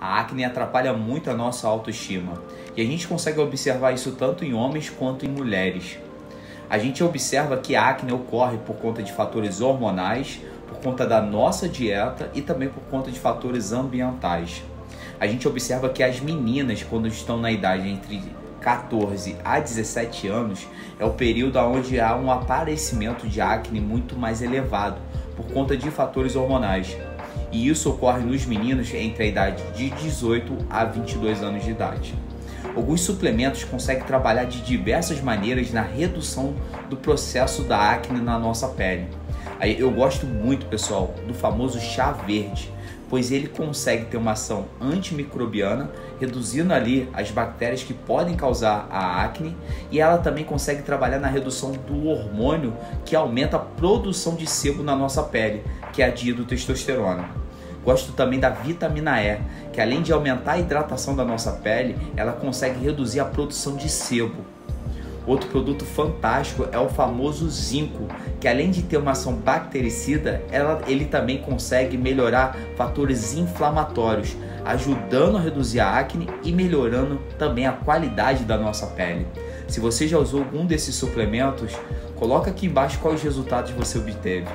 A acne atrapalha muito a nossa autoestima e a gente consegue observar isso tanto em homens quanto em mulheres. A gente observa que a acne ocorre por conta de fatores hormonais, por conta da nossa dieta e também por conta de fatores ambientais. A gente observa que as meninas, quando estão na idade entre 14 a 17 anos, é o período onde há um aparecimento de acne muito mais elevado por conta de fatores hormonais e isso ocorre nos meninos entre a idade de 18 a 22 anos de idade. Alguns suplementos conseguem trabalhar de diversas maneiras na redução do processo da acne na nossa pele. Eu gosto muito, pessoal, do famoso chá verde, pois ele consegue ter uma ação antimicrobiana, reduzindo ali as bactérias que podem causar a acne, e ela também consegue trabalhar na redução do hormônio que aumenta a produção de sebo na nossa pele, que é a dihidrotestosterona. Gosto também da vitamina E, que além de aumentar a hidratação da nossa pele, ela consegue reduzir a produção de sebo. Outro produto fantástico é o famoso zinco, que além de ter uma ação bactericida, ela, ele também consegue melhorar fatores inflamatórios, ajudando a reduzir a acne e melhorando também a qualidade da nossa pele. Se você já usou algum desses suplementos, coloca aqui embaixo quais resultados você obteve.